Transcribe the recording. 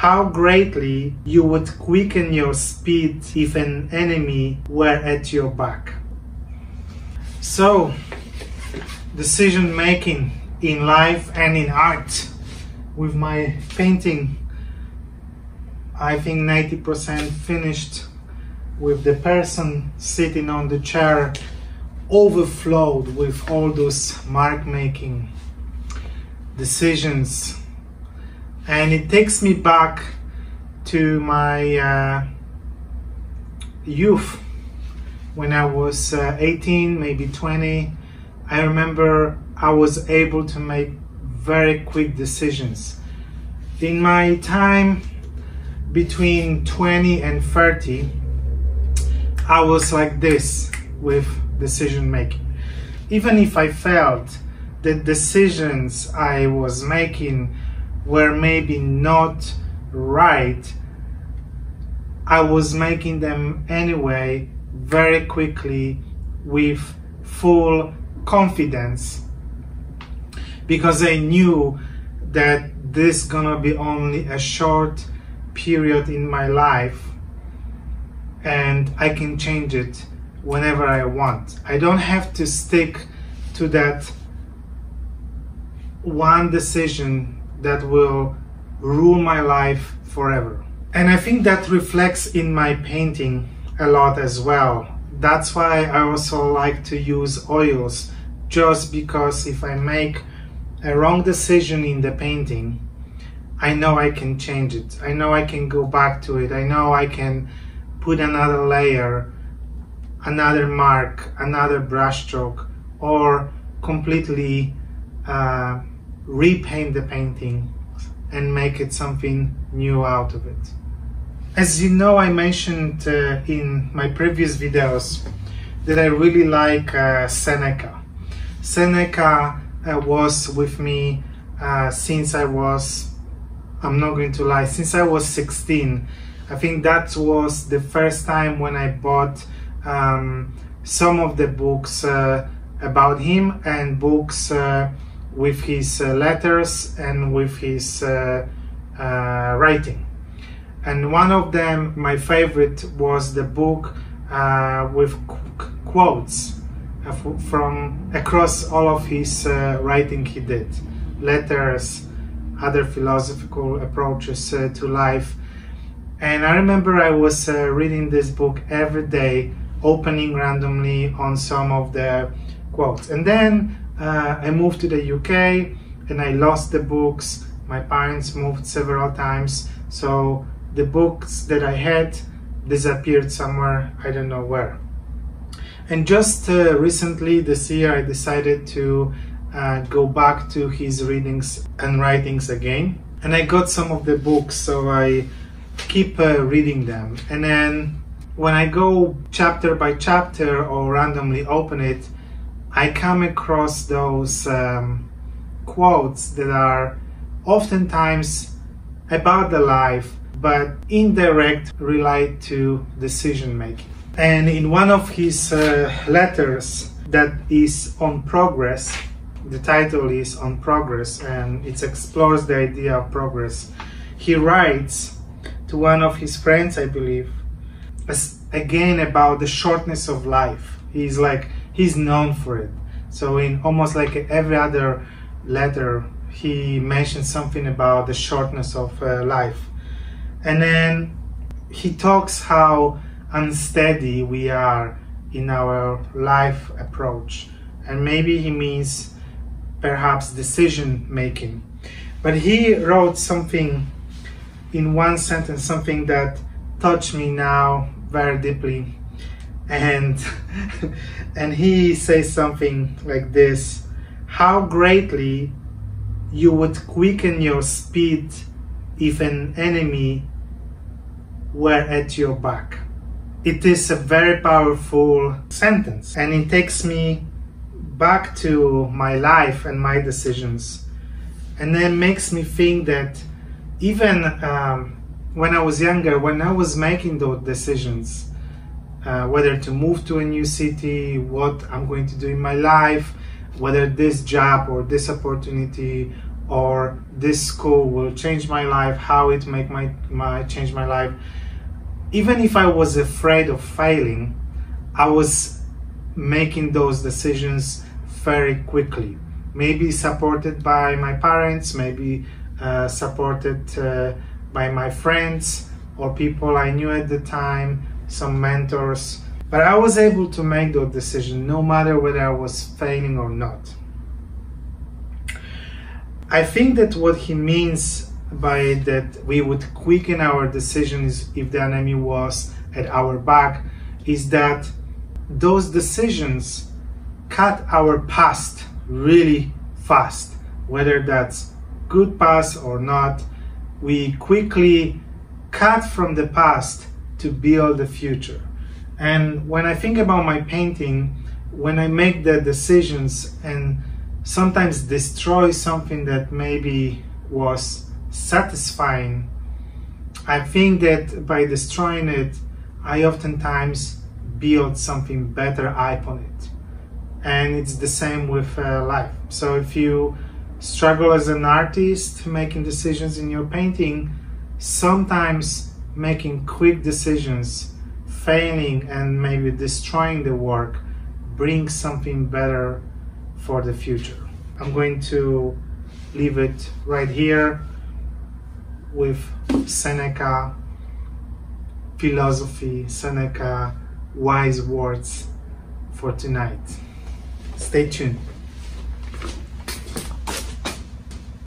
how greatly you would quicken your speed if an enemy were at your back. So, decision making in life and in art with my painting I think 90% finished with the person sitting on the chair overflowed with all those mark making decisions and it takes me back to my uh, youth when I was uh, 18 maybe 20 I remember I was able to make very quick decisions in my time between 20 and 30 I was like this with decision making. Even if I felt the decisions I was making were maybe not right, I was making them anyway very quickly with full confidence because I knew that this gonna be only a short period in my life and I can change it whenever I want. I don't have to stick to that one decision that will rule my life forever. And I think that reflects in my painting a lot as well. That's why I also like to use oils just because if I make a wrong decision in the painting, I know I can change it. I know I can go back to it. I know I can put another layer, another mark, another brushstroke, or completely uh, repaint the painting and make it something new out of it. As you know, I mentioned uh, in my previous videos that I really like uh, Seneca. Seneca uh, was with me uh, since I was, I'm not going to lie, since I was 16 I think that was the first time when I bought um, some of the books uh, about him and books uh, with his uh, letters and with his uh, uh, writing. And one of them, my favorite, was the book with qu quotes from across all of his writing he did, letters, other philosophical approaches to life and I remember I was uh, reading this book every day, opening randomly on some of the quotes. And then uh, I moved to the UK and I lost the books. My parents moved several times. So the books that I had disappeared somewhere, I don't know where. And just uh, recently, this year, I decided to uh, go back to his readings and writings again. And I got some of the books, so I keep uh, reading them. And then when I go chapter by chapter or randomly open it, I come across those um, quotes that are oftentimes about the life, but indirect relate to decision making. And in one of his uh, letters that is on progress, the title is on progress and it explores the idea of progress. He writes, to one of his friends, I believe, as, again about the shortness of life. He's like, he's known for it. So in almost like every other letter, he mentions something about the shortness of uh, life. And then he talks how unsteady we are in our life approach. And maybe he means perhaps decision making. But he wrote something in one sentence something that touched me now very deeply and and he says something like this how greatly you would quicken your speed if an enemy were at your back. It is a very powerful sentence and it takes me back to my life and my decisions. And then makes me think that even um, when I was younger, when I was making those decisions, uh, whether to move to a new city, what I'm going to do in my life, whether this job or this opportunity or this school will change my life, how it make my, my change my life. Even if I was afraid of failing, I was making those decisions very quickly. Maybe supported by my parents, maybe uh, supported uh, by my friends or people I knew at the time, some mentors. But I was able to make those decisions no matter whether I was failing or not. I think that what he means by that we would quicken our decisions if the enemy was at our back is that those decisions cut our past really fast, whether that's good past or not. We quickly cut from the past to build the future. And when I think about my painting, when I make the decisions and sometimes destroy something that maybe was satisfying. I think that by destroying it, I oftentimes build something better upon it. And it's the same with uh, life. So if you struggle as an artist making decisions in your painting, sometimes making quick decisions, failing and maybe destroying the work brings something better for the future. I'm going to leave it right here with Seneca philosophy, Seneca wise words for tonight. Stay tuned.